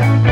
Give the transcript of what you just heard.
Yeah.